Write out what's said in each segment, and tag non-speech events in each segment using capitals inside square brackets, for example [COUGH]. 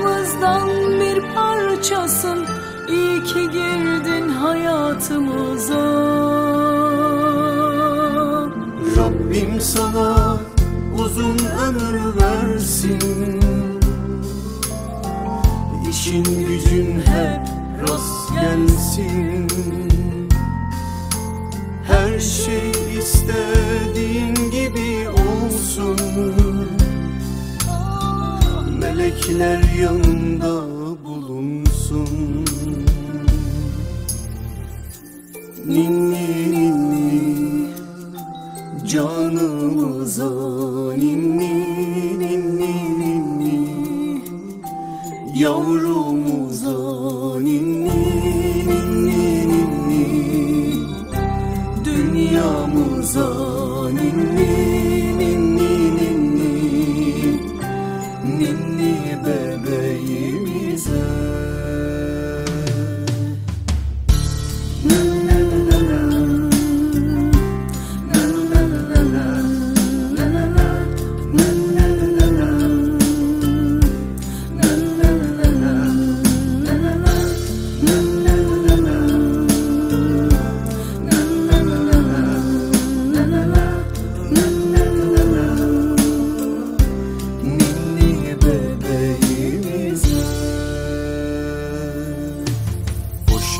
Canımızdan bir parçasın. İyi ki girdin hayatımıza. Rabbim sana uzun ömür versin. İşin gücün hep rast gelsin. Her şey istediğin gibi olsun Melekler yanında bulunsun. Ninni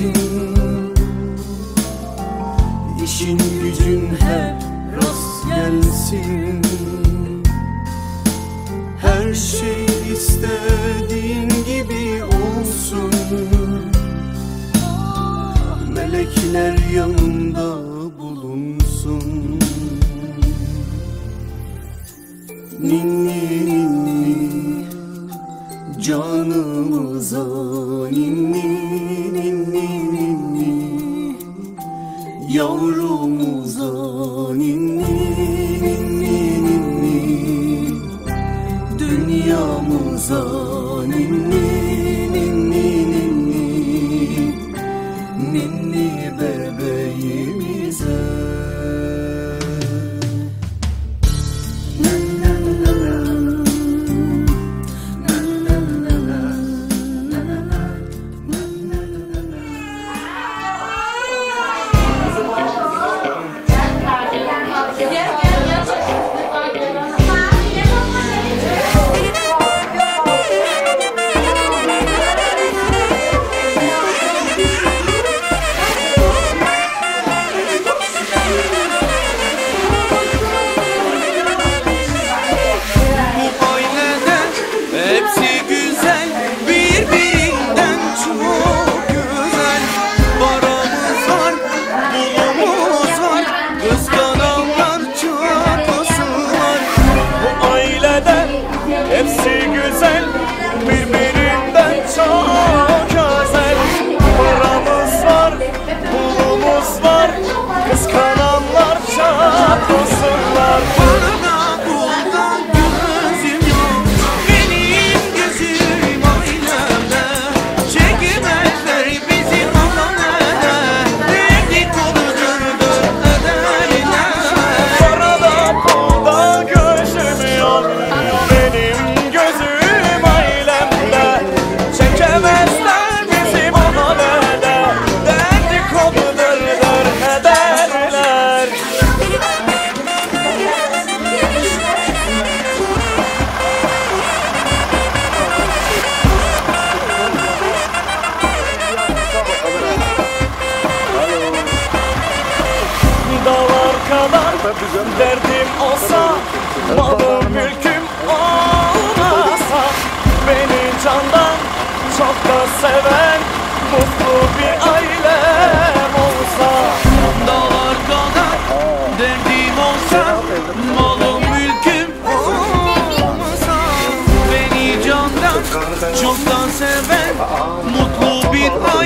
versin İşin gücün hep rast gelsin. Her şey istediğin gibi olsun. Melekler yanında bulunsun. Ninni ninni Canımıza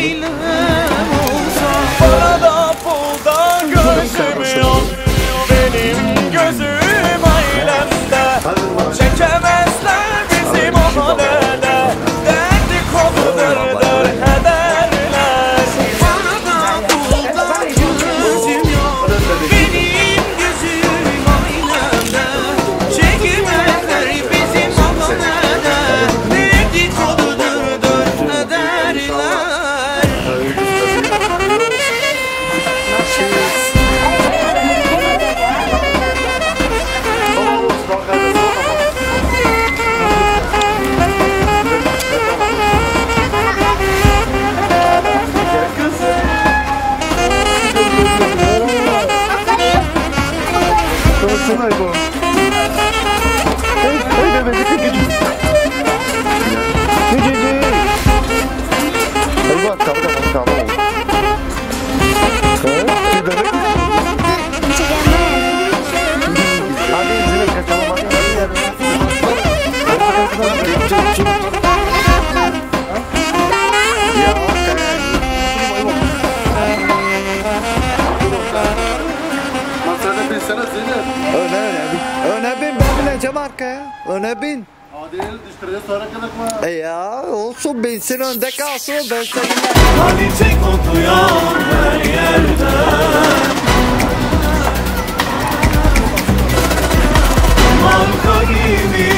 Leyla Milletin önde kalsın o besteler. Hani tek okuyan her yerden. Marka gibi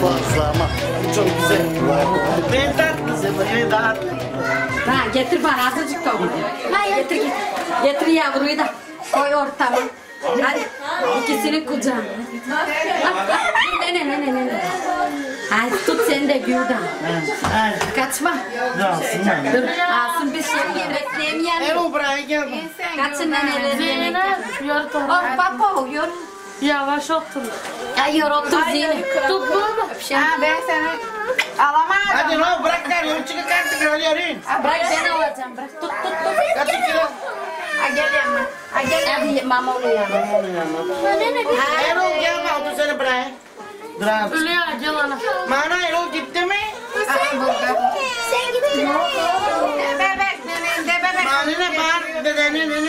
Bu çok fazla ama çok güzel. Ben tatlısın, ben tatlı. Ha, getir bana azıcık kavun. Getir getir. Getir yavruyu da koy ortama. Hadi ikisini kucağına. [LAUGHS] Ne ne ne ne ne. Hadi tut sen de Güldan. Hadi, Kaçma. dalsın yani. Dur alsın bir şey yemekleyemeyen. Erol buraya gel. Kaçın neneler yemek. Oh papa yor. Yavaş otur. Ya yor otur Zeynep. Tut bunu. Ha ben seni alamadım. Hadi Erol bırak der, yol çıkıp kalktı görüyorsun. Bırak ben alacağım bırak. Tut tut tut. Kaçı kilo? Ha geliyorum ben. Ha geliyorum. Hadi mama onu yana. Erol gelme, otur seni buraya. Dur abi. Ölüyor gel ana. Mana Erol gitti mi? Sen gittin. Bebek nene de bebek. Manine bağır, dedene nene.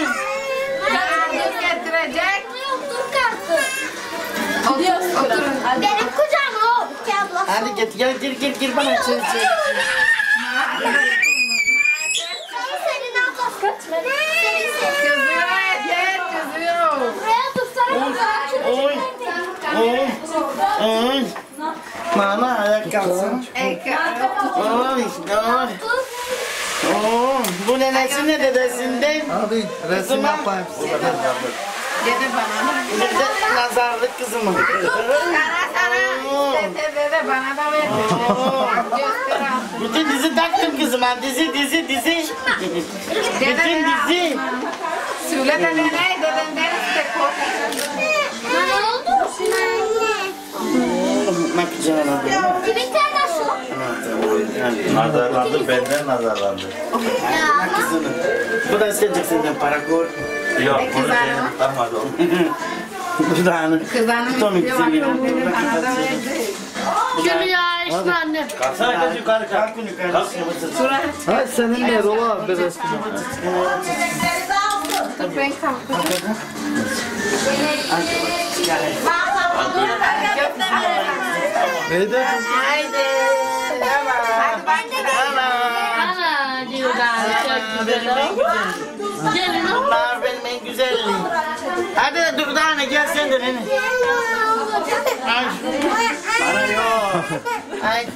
Kardeş getirecek. Otur, oturun. Benim kucağıma o. Gel Hadi git, gel gir gir gir bana oy, oy. Mana ayak kalsın. Oy, oy. Oo, bu nenesi ne dedesinden? Abi resim yapayım Dedi bana. Bir de nazarlık kızımı. Sana sana. Dede dede bana da ver. Bütün dizi taktım kızıma. Dizi, dizi, dizi. Bütün dizi. Söyle de nene deden deriz de kork. Bakacağım ona. Nazarlandı benden nazarlandı. Kızını. Bu da isteyecek senden para koy. Yok. Bu da hanım. Kızanın Tommy bir kızım bakın benim. dedi bana da verdi. Gül ya işte annem. Kalksana kız yukarı kalk. Kalkın yukarı. Sura. Ha senin Erol abi bir resim. Dur ben kalkacağım. Neydi? Haydi. Hadi ben de Ana Güzel. Gelin. Bunlar benim en güzelliğim. Hadi dur daha ne gel sen de nene. Ay. Para yok. Ay.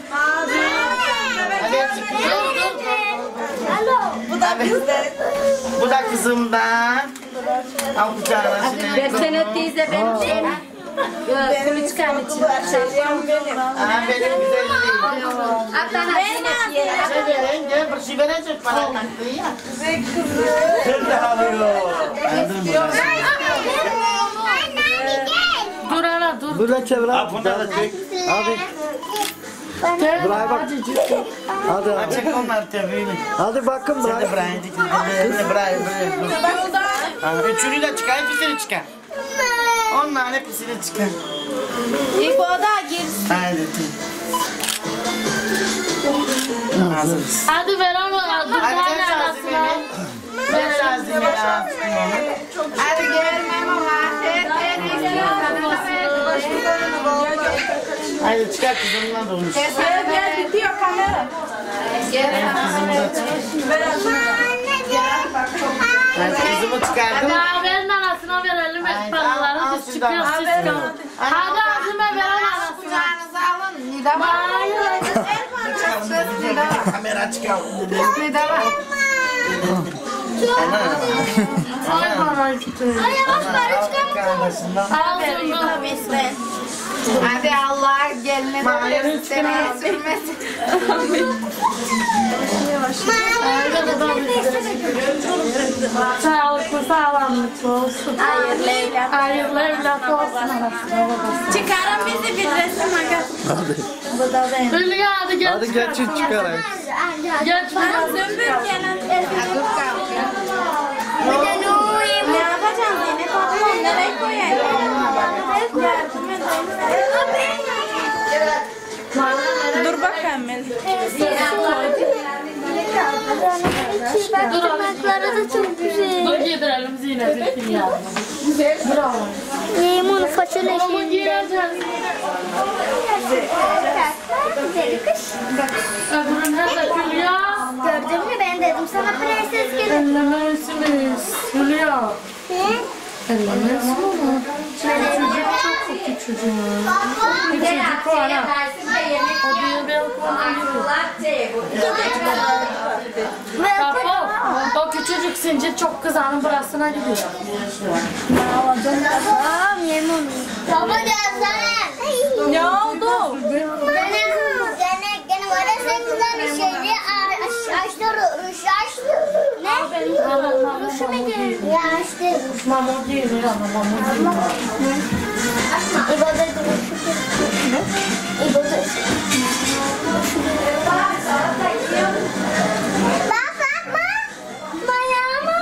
Hadi. Bu da bizden. Bu da kızımdan. Al kucağına. Versene teyze benim şeyimi. Yok, kuluçkanın içinde. Ha benim güzelliğim. Hatta Zeynep yere. Vereyim gel bir şey verecek bana taktı ya. Sen de alıyor. Dur ana dur. Dur lan çevir abi. bunda da çek. Hadi. Gel. Buraya bak. Hadi abi. Çek onlar tabii. Hadi bakın Sen de dik. Sen de. Ha, Üçünü de çıkar, hepsini çıkar. Onların hepsini çıkar. İbo da girsin. Hadi. Hazırız. Hadi ver ama. Dur Hadi ver arasına. Şazimemi. Ver onu. Hadi gelmem ama. Sen Hadi çıkar kızımla da onu. sen gel bitiyor kamera. Kızımı çıkardım. Hadi verin anasına verelim Ay, al, şuradan. çıkıyoruz siz kalın. Hadi azime ver anasına. Kucağınıza alın. Nida var. Hayır. Kamera çıkar. Nida var. Ay bana işte. Ay yavaş bari Kardeşinden. Ağzını. Hadi Allah geline Mahalleye seni sürmesin. Sağlıklı sağlamlıklı olsun. Hayırlı evlat. Hayırlı evlat olsun. Çıkarın bizi bir resim aga. Bu da ben. Hülya hadi geç. Hadi geçin çıkarayım. Geç Bana bakalım. zümbür gelen. Akıp kalkıyor. Ne yapacağım Zeynep abla? Nereye koyayım? Dur bakayım Melih. Tırnakları da çok güzel. Dur giydirelim Zeynep'in ya. Bravo. Yiyeyim onu fasulye Ama şimdi. giyeceğiz. Güzel kış. Öbürün nerede Hülya? Gördün mü ben dedim sana prenses gelir. Ellemezsiniz. Hülya. Ellemez mi? Küçücük çok küçücük. Küçücük o ana. O diyor ben Bak o, küçücük zincir çok kızanın burasına gidiyor. Tamam yem onu. Baba gelsene. Ne oldu? Benim gene gene var ya sen güzel bir şeydi. Açtı ruş açtı. Ne? Ruş mu geldi? Ya açtı. Mama değil ya mama değil. İbadet ruşu. İbadet. Bak bakma. Bayağıma.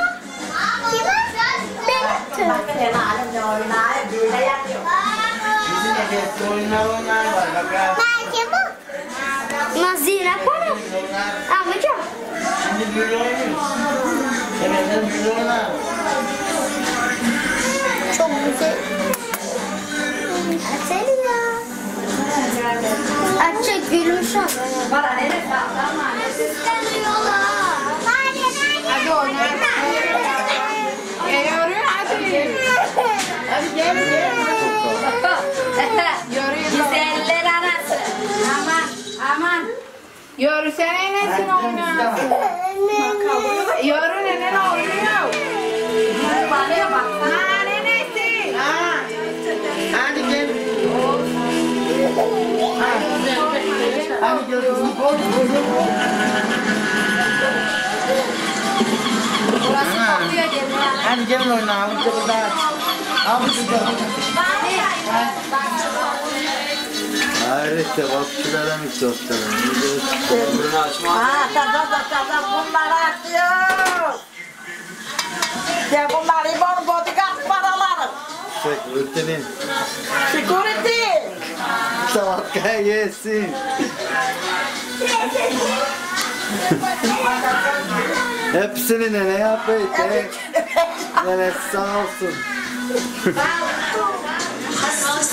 Kime? Benim. Bizim de geçti oyunlar oynar var. Bak ya. Belki bu. Nazire para. Amca. Şimdi böyle oynuyoruz. Emre'den böyle oynar. Çok güzel. Seni ya. Açık gülmüş o. Bana ne Hadi oyna. E yürü hadi. Hadi gel gel. Yürü sen nesin oyna. Yürü nenen oynuyor. Bağırıyor bak. Ha nenesi. Ha. Hadi gel. Hadi gel kızım. Burası kokuyor gelin ya. Hadi gelin oynayalım. Gel burada aç. Hayret kebapçılara mı köfteler? Öbürünü açma. Ha taza bunları atıyor. Ya bunlar İbon bodyguard paraları. Security'nin. Security. Salatkaya yesin. Hepsini nene yapayım. Nene sağ olsun. Çatlattırıyor. Çatlattırıyor.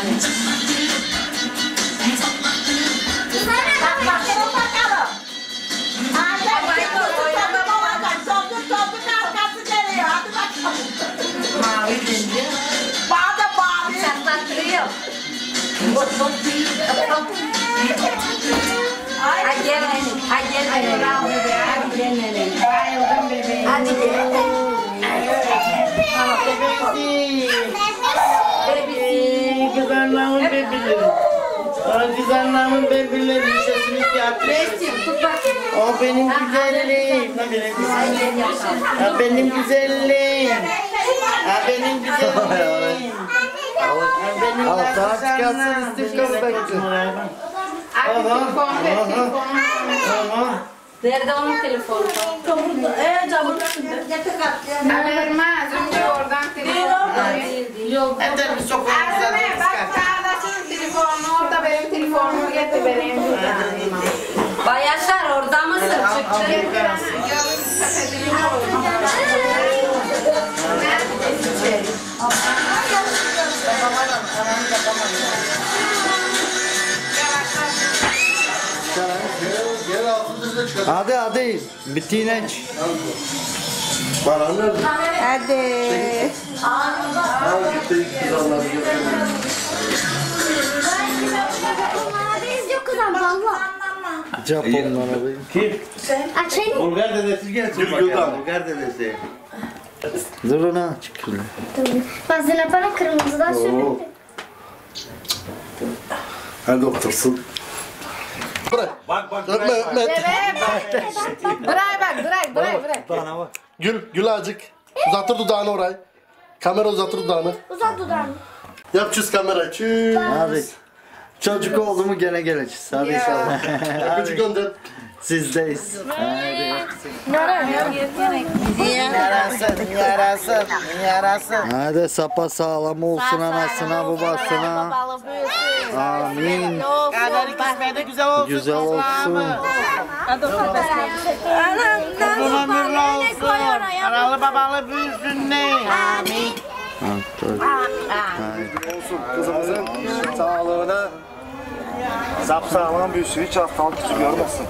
Mavi bence. Saklatıyor. Hadi gel benim. Hadi gel benim. Hadi gel benim. Bayıldım bebeğim. Hadi gel. Bebisi. Kızanlamın bebeleri. Aa, Kızanlamın bebeleri. Sesini bak. O benim güzelliğim. Ha, benim güzelliğim. Ha, benim güzelliğim. Ha, benim güzelliğim. Ha, benim Al de sana kızanlam. çıkarsın istif kapı telefon ver telefon. Aha. Nerede onun telefonu? Vermez. Önce oradan telefon. Yok. Hem de sokağımıza Azmi da bak kardeşin telefonu orada benim telefonumu getir benim. Bayasar orada mısın? Çıktı. Gel altını da çıkar. Hadi hadi. Bittiğine iç. Paran nerede? Hadi. Al gitti. Biz valla. Japonlar abi. Kim? Açayım mı? Bulgar dedesi gelsin bakalım. Güldan. Bulgar dedesi. Durun ha çıkıyor. Ben zinepana kırmızıdan sürüyorum. Hadi otursun. Bırak. Bak bak. Öpme öpme. Bırak bak bırak bırak bırak. Bana bak. Gül, gül azıcık. Uzatır dudağını orayı. Kamera uzatır dudağını. Uzat dudağını. Yap çiz kamera. Çiz. Hadi. Çocuk oldu mu gene geleceğiz. Hadi inşallah. Öpücük gönder. Sizdeyiz. Hadi. Yarasın, yarasın, yarasın. Hadi sapa sağlam olsun anasına babasına. Amin. Kaderi kısmeti güzel olsun. Güzel olsun. Uzun ömürlü olsun. Analı babalı büyüsün ne? Amin. Ha, dur. olsun kızımızın sağlığına sapsağlam büyüsün hiç hastalık yüzü görmesin.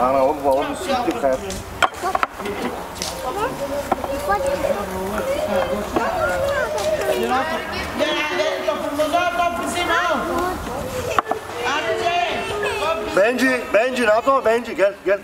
Ana oğlu baba bir sütlü hayat. Benci, Benci ne yapma Benci gel gel.